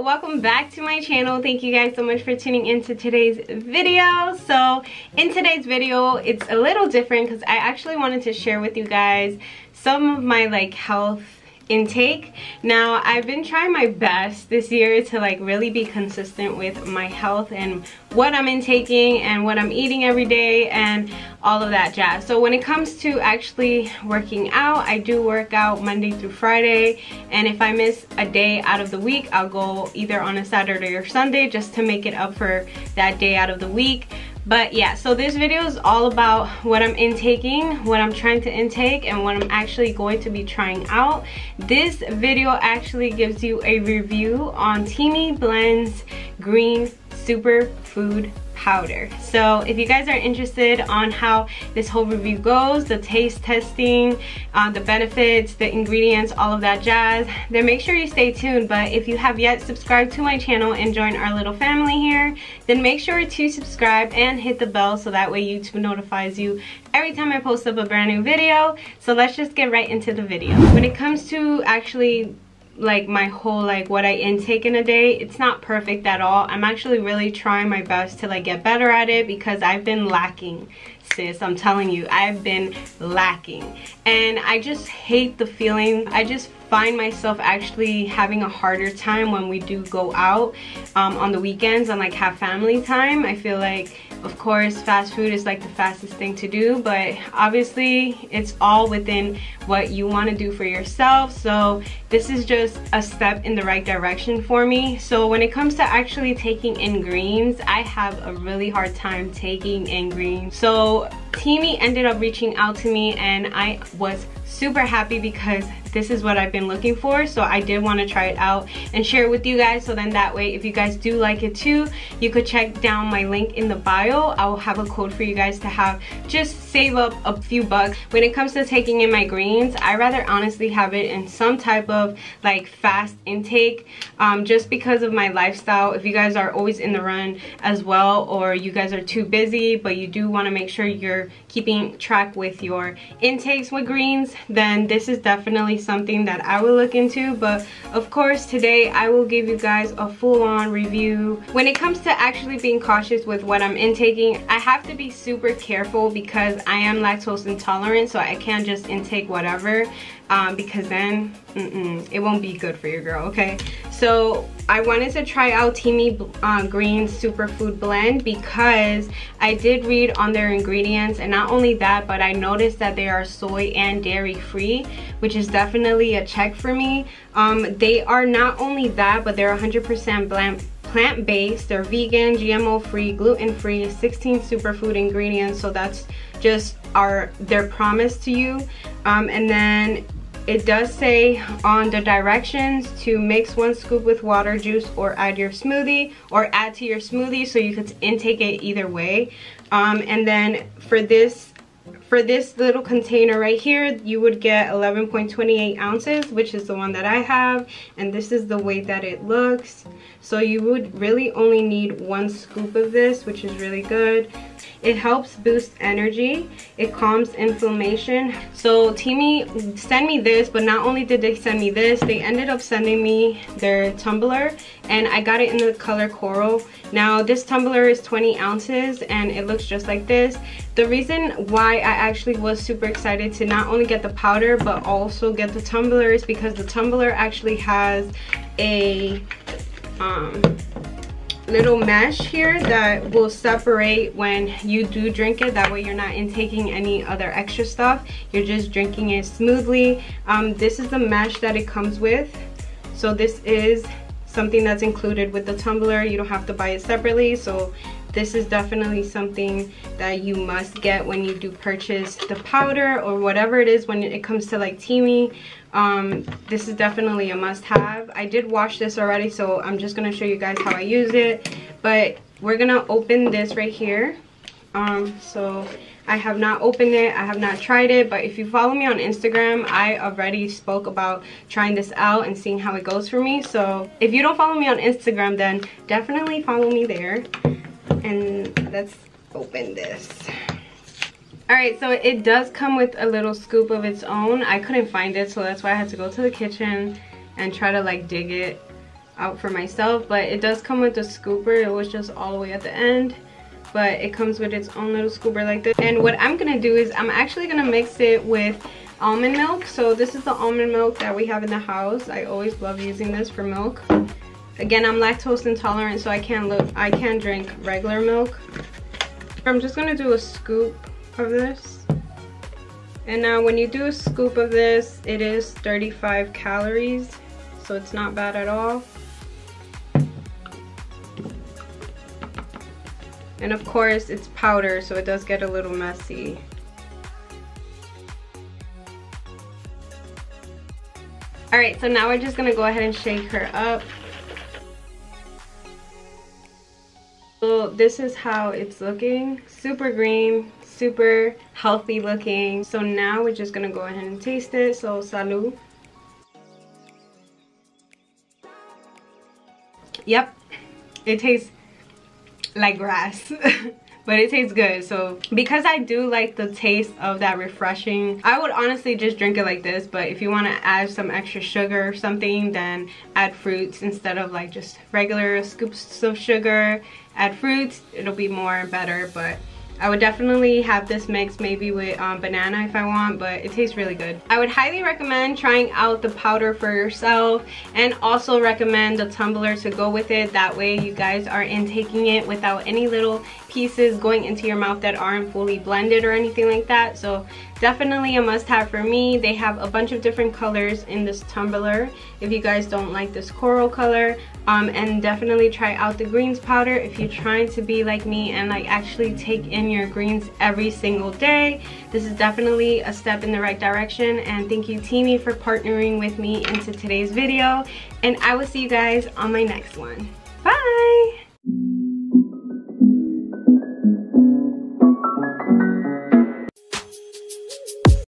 welcome back to my channel. Thank you guys so much for tuning into today's video. So in today's video it's a little different because i actually wanted to share with you guys some of my like health intake. Now i've been trying my best this year to like really be consistent with my health and what i'm intaking and what i'm eating every day and all of that jazz. So when it comes to actually working out i do work out monday through friday. And if i miss a day out of the week i'll go either on a saturday or sunday just to make it up for that day out of the week but yeah so this video is all about what i'm intaking what i'm trying to intake and what i'm actually going to be trying out. This video actually gives you a review on teami blends green superfood powder. So if you guys are interested on how this whole review goes, the taste testing, uh, the benefits, the ingredients, all of that jazz, then make sure you stay tuned. But if you have yet subscribed to my channel and joined our little family here, then make sure to subscribe and hit the bell so that way YouTube notifies you every time I post up a brand new video. So let's just get right into the video. When it comes to actually like my whole like what I intake in a day it's not perfect at all. I'm actually really trying my best to like get better at it because I've been lacking sis. I'm telling you I've been lacking. And I just hate the feeling. I just find myself actually having a harder time when we do go out um, on the weekends and like have family time. I feel like of course, fast food is like the fastest thing to do, but obviously it's all within what you want to do for yourself. So this is just a step in the right direction for me. So when it comes to actually taking in greens, I have a really hard time taking in greens. So Teami ended up reaching out to me and I was super happy because this is what I've been looking for. So I did want to try it out and share it with you guys. So then that way if you guys do like it too you could check down my link in the bio. I will have a code for you guys to have. Just save up a few bucks. When it comes to taking in my greens I rather honestly have it in some type of like fast intake um, just because of my lifestyle. If you guys are always in the run as well or you guys are too busy but you do want to make sure you're keeping track with your intakes with greens then this is definitely something that I will look into. But of course, today I will give you guys a full-on review. When it comes to actually being cautious with what I'm intaking, I have to be super careful because I am lactose intolerant, so I can't just intake whatever um, because then mm -mm, it won't be good for your girl, okay? So I wanted to try out Teami uh, Green Superfood Blend because I did read on their ingredients and not only that, but I noticed that they are soy and dairy free, which is definitely a check for me. Um, they are not only that, but they're 100% blend plant-based they're vegan gmo free gluten free 16 superfood ingredients so that's just our their promise to you um, and then it does say on the directions to mix one scoop with water juice or add your smoothie or add to your smoothie so you could intake it either way. Um, and then for this for this little container right here you would get 11.28 ounces which is the one that I have and this is the way that it looks so you would really only need one scoop of this which is really good it helps boost energy. It calms inflammation. So Teami sent me this, but not only did they send me this, they ended up sending me their tumbler and I got it in the color coral. Now this tumbler is 20 ounces and it looks just like this. The reason why I actually was super excited to not only get the powder but also get the tumbler is because the tumbler actually has a um, little mesh here that will separate when you do drink it. That way you're not intaking any other extra stuff. You're just drinking it smoothly. Um, this is the mesh that it comes with. So this is something that's included with the tumbler. You don't have to buy it separately. So this is definitely something that you must get when you do purchase the powder or whatever it is when it comes to like Teami. Um, this is definitely a must-have. I did wash this already, so I'm just going to show you guys how I use it. But we're to open this right here. Um, so I have not opened it. I have not tried it. But if you follow me on Instagram, I already spoke about trying this out and seeing how it goes for me. So if you don't follow me on Instagram, then definitely follow me there and let's open this. All right so it does come with a little scoop of its own. I couldn't find it so that's why i had to go to the kitchen and try to like dig it out for myself. But it does come with a scooper. It was just all the way at the end. But it comes with its own little scooper like this. And what i'm gonna do is i'm actually gonna mix it with almond milk. So this is the almond milk that we have in the house. I always love using this for milk again i'm lactose intolerant so i can't look i can't drink regular milk i'm just gonna do a scoop of this and now when you do a scoop of this it is 35 calories so it's not bad at all And of course it's powder so it does get a little messy. Alright, so now we're just gonna go ahead and shake her up. So this is how it's looking. Super green, super healthy looking. So now we're just gonna go ahead and taste it. So salud. Yep, it tastes like grass but it tastes good. So because i do like the taste of that refreshing i would honestly just drink it like this but if you want to add some extra sugar or something then add fruits instead of like just regular scoops of sugar. Add fruits it'll be more better but I would definitely have this mix maybe with um, banana if I want, but it tastes really good. I would highly recommend trying out the powder for yourself and also recommend the tumbler to go with it. That way you guys are intaking it without any little pieces going into your mouth that aren't fully blended or anything like that. So definitely a must have for me. They have a bunch of different colors in this tumbler if you guys don't like this coral color. Um, and definitely try out the greens powder if you're trying to be like me and like actually take in your greens every single day. This is definitely a step in the right direction and thank you Teami for partnering with me into today's video. And I will see you guys on my next one